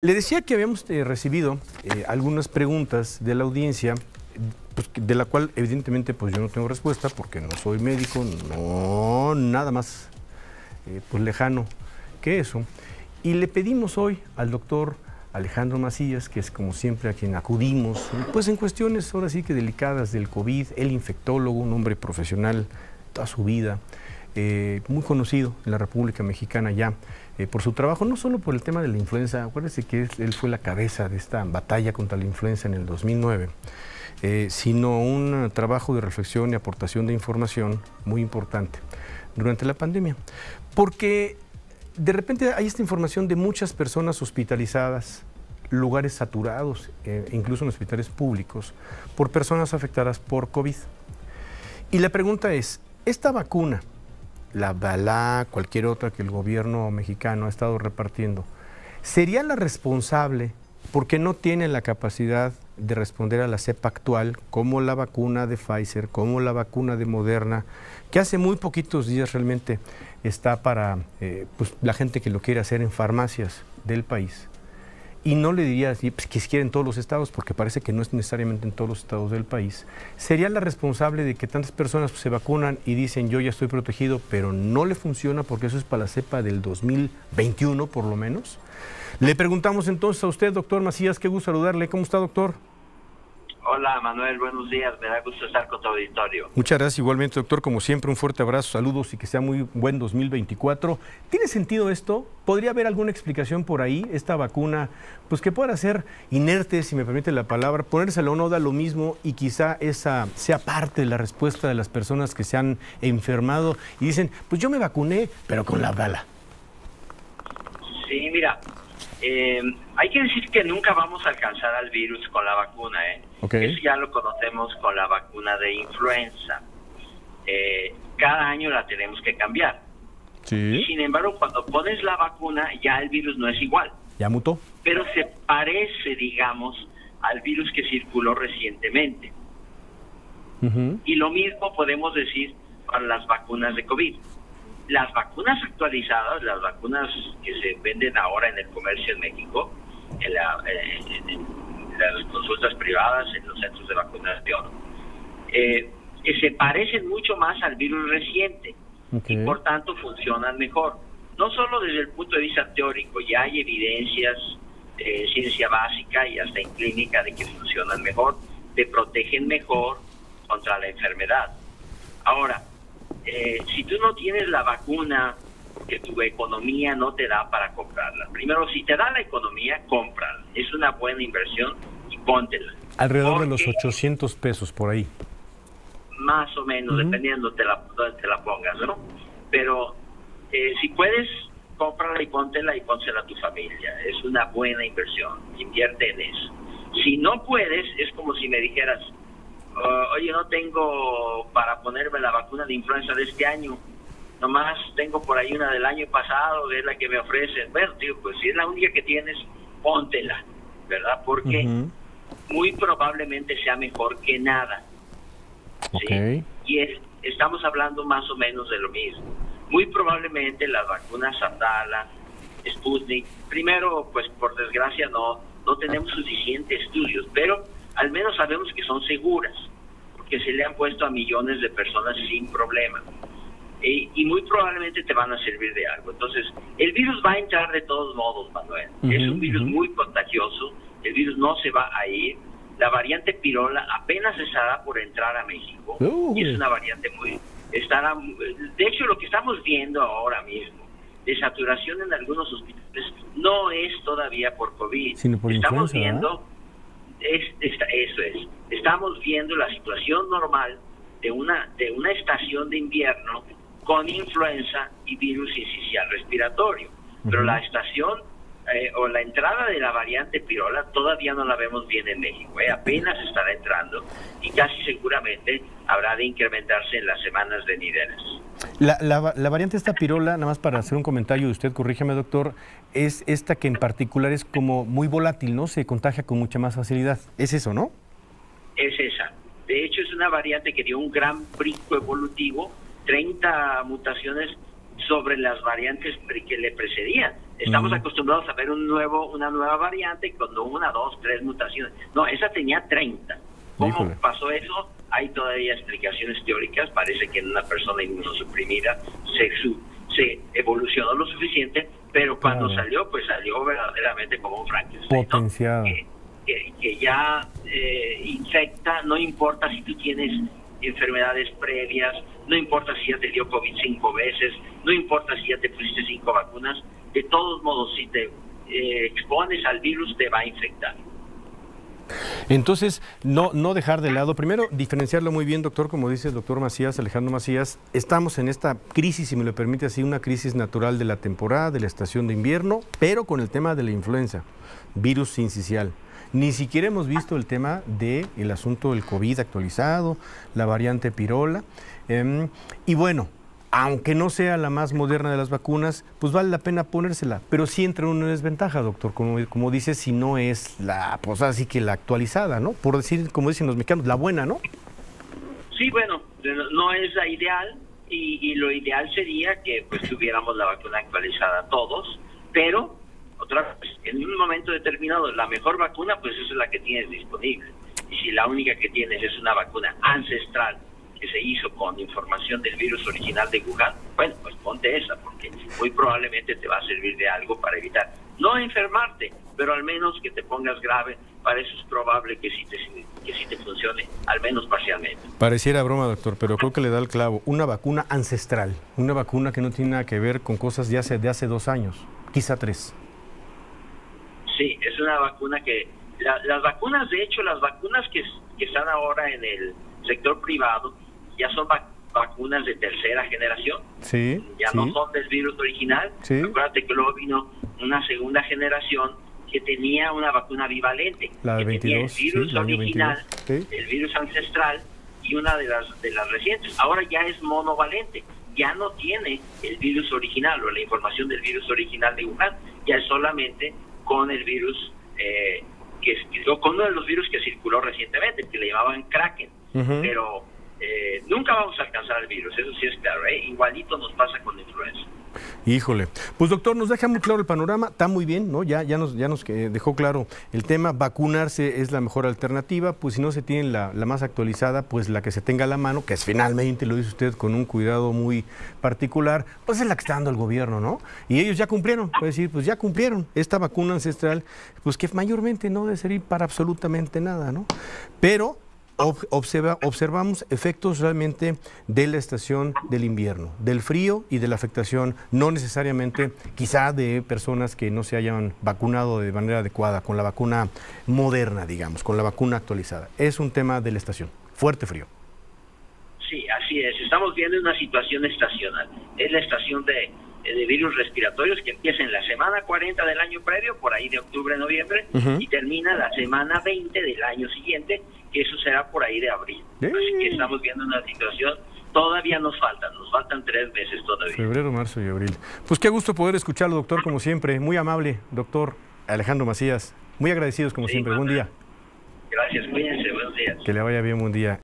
Le decía que habíamos eh, recibido eh, algunas preguntas de la audiencia, pues, de la cual evidentemente pues yo no tengo respuesta porque no soy médico, no nada más eh, pues lejano que eso. Y le pedimos hoy al doctor Alejandro Macías, que es como siempre a quien acudimos, pues en cuestiones ahora sí que delicadas del COVID, el infectólogo, un hombre profesional toda su vida, muy conocido en la República Mexicana ya, eh, por su trabajo, no solo por el tema de la influenza, acuérdense que él fue la cabeza de esta batalla contra la influenza en el 2009, eh, sino un trabajo de reflexión y aportación de información muy importante durante la pandemia. Porque de repente hay esta información de muchas personas hospitalizadas, lugares saturados, eh, incluso en hospitales públicos, por personas afectadas por COVID. Y la pregunta es, ¿esta vacuna la bala, cualquier otra que el gobierno mexicano ha estado repartiendo, sería la responsable porque no tiene la capacidad de responder a la cepa actual, como la vacuna de Pfizer, como la vacuna de Moderna, que hace muy poquitos días realmente está para eh, pues, la gente que lo quiere hacer en farmacias del país y no le diría pues, que en todos los estados, porque parece que no es necesariamente en todos los estados del país, sería la responsable de que tantas personas se vacunan y dicen yo ya estoy protegido, pero no le funciona porque eso es para la cepa del 2021 por lo menos. Le preguntamos entonces a usted, doctor Macías, qué gusto saludarle. ¿Cómo está, doctor? Hola Manuel, buenos días, me da gusto estar con tu auditorio. Muchas gracias igualmente doctor, como siempre un fuerte abrazo, saludos y que sea muy buen 2024. ¿Tiene sentido esto? ¿Podría haber alguna explicación por ahí, esta vacuna, pues que pueda ser inerte, si me permite la palabra, ponérsela o no da lo mismo y quizá esa sea parte de la respuesta de las personas que se han enfermado y dicen, pues yo me vacuné, pero con la bala? Sí, mira, eh, hay que decir que nunca vamos a alcanzar al virus con la vacuna, ¿eh? Eso ya lo conocemos con la vacuna de influenza. Eh, cada año la tenemos que cambiar. Sin embargo, cuando pones la vacuna, ya el virus no es igual. Ya mutó. Pero se parece, digamos, al virus que circuló recientemente. Y lo mismo podemos decir para las vacunas de COVID las vacunas actualizadas, las vacunas que se venden ahora en el comercio en México, en, las consultas privadas, en los centros de vacunación, eh, que se parecen mucho más al virus reciente y por tanto funcionan mejor. No solo desde el punto de vista teórico, ya hay evidencias de ciencia básica y hasta en clínica de que funcionan mejor, te protegen mejor contra la enfermedad. Ahora, eh, si tú no tienes la vacuna, que tu economía no te da para comprarla. Primero, si te da la economía, cómprala. Es una buena inversión póntela. Alrededor de los 800 pesos por ahí. Más o menos, dependiendo de la, donde te la pongas, ¿no? Pero eh, si puedes, cómprala y póntela y pónsela a tu familia. Es una buena inversión. Invierte en eso. Si no puedes, es como si me dijeras, Ah, oye, no tengo para ponerme la vacuna de influenza de este año, nomás tengo por ahí una del año pasado, es la que me ofrecen. Bueno, tío, pues si es la única que tienes, póntela, ¿verdad? Porque muy probablemente sea mejor que nada. ¿sí? Y es, estamos hablando más o menos de lo mismo. Muy probablemente las vacunas Sandala, Sputnik, primero, pues por desgracia no, no tenemos suficientes estudios, pero al menos sabemos que son seguras, porque se le han puesto a millones de personas sin problema. y muy probablemente te van a servir de algo. Entonces, el virus va a entrar de todos modos, Manuel. es un virus muy contagioso, el virus no se va a ir. La variante pirola apenas estará por entrar a México y es una variante muy... estará De hecho, lo que estamos viendo ahora mismo de saturación en algunos hospitales no es todavía por COVID. Estamos viendo es, eso es. Estamos viendo la situación normal de una, de una estación de invierno con influenza y virus incisional respiratorio. Pero la estación eh, o la entrada de la variante pirola todavía no la vemos bien en México, eh, apenas estará entrando y casi seguramente habrá de incrementarse en las semanas venideras. La, la, la, variante esta pirola, nada más para hacer un comentario de usted, corrígeme doctor, es esta que en particular es como muy volátil, ¿no? Se contagia con mucha más facilidad. ¿Es eso, no? Es esa. De hecho, es una variante que dio un gran brinco evolutivo, 30 mutaciones sobre las variantes que le precedían. Estamos acostumbrados a ver un nuevo, una nueva variante con una, dos, tres mutaciones. No, esa tenía 30. ¿Cómo pasó eso? Hay todavía explicaciones teóricas. Parece que en una persona inmunosuprimida se, se evolucionó lo suficiente, pero cuando salió, pues salió verdaderamente como un Frankenstein. Potenciado. Que, ya eh, infecta, no importa si tú tienes enfermedades previas, no importa si ya te dio COVID cinco veces, no importa si ya te pusiste cinco vacunas, de todos modos, si te eh, expones al virus, te va a infectar. Entonces, no, no dejar de lado, primero diferenciarlo muy bien, doctor, como dice el doctor Macías, Alejandro Macías, estamos en esta crisis, si me lo permite así, una crisis natural de la temporada, de la estación de invierno, pero con el tema de la influenza, virus sincicial. Ni siquiera hemos visto el tema del asunto del COVID actualizado, la variante pirola. Em, y bueno, aunque no sea la más moderna de las vacunas, pues vale la pena ponérsela, pero sí entra en una desventaja, doctor, como, como dice, si no es la, pues así que la actualizada, ¿no? Por decir, como dicen los mexicanos, la buena, ¿no? Sí, bueno, no es la ideal y, lo ideal sería que pues tuviéramos la vacuna actualizada todos, pero otra vez, en un momento determinado la mejor vacuna pues es la que tienes disponible. Y si la única que tienes es una vacuna ancestral que se hizo con información del virus original de Wuhan, bueno, pues ponte esa, porque muy probablemente te va a servir de algo para evitar, no enfermarte, pero al menos que te pongas grave, para eso es probable que sí te, que sí te funcione, al menos parcialmente. Pareciera broma, doctor, pero creo que le da el clavo. Una vacuna ancestral, una vacuna que no tiene nada que ver con cosas de hace, de hace dos años, quizá tres. Sí, es una vacuna que... las vacunas, de hecho, las vacunas que, que están ahora en el sector privado, ya son vacunas de tercera generación. Sí, ya no son del virus original. Sí. Acuérdate que luego vino una segunda generación que tenía una vacuna bivalente. La de 22, el virus original, el virus ancestral y una de las, de las recientes. Ahora ya es monovalente. Ya no tiene el virus original o la información del virus original de Wuhan. Ya es solamente con el virus, eh, que, con uno de los virus que circuló recientemente, que le llamaban Kraken. Pero eh, nunca vamos a alcanzar el virus, eso sí es claro, ¿eh? igualito nos pasa con la influenza. Híjole, pues doctor, nos deja muy claro el panorama, está muy bien, ¿no? Ya, ya nos, ya nos eh, dejó claro el tema, vacunarse es la mejor alternativa, pues si no se tiene la, más actualizada, pues la que se tenga a la mano, que es finalmente, lo dice usted, con un cuidado muy particular, pues es la que está dando el gobierno, ¿no? Y ellos ya cumplieron, puede decir, pues ya cumplieron esta vacuna ancestral, pues que mayormente no debe servir para absolutamente nada, ¿no? Pero observa, observamos efectos realmente de la estación del invierno, del frío y de la afectación, no necesariamente quizá de personas que no se hayan vacunado de manera adecuada con la vacuna moderna, digamos, con la vacuna actualizada. Es un tema de la estación, fuerte frío. Sí, así es. Estamos viendo una situación estacional. Es la estación de de virus respiratorios que empieza en la semana 40 del año previo, por ahí de octubre, noviembre, y termina la semana 20 del año siguiente, que eso será por ahí de abril. Así que estamos viendo una situación, todavía nos faltan, nos faltan tres meses todavía. Febrero, marzo y abril. Pues qué gusto poder escucharlo, doctor, como siempre. Muy amable, doctor Alejandro Macías. Muy agradecidos, como siempre. Buen día. Gracias, cuídense, buenos días. Que le vaya bien, buen día.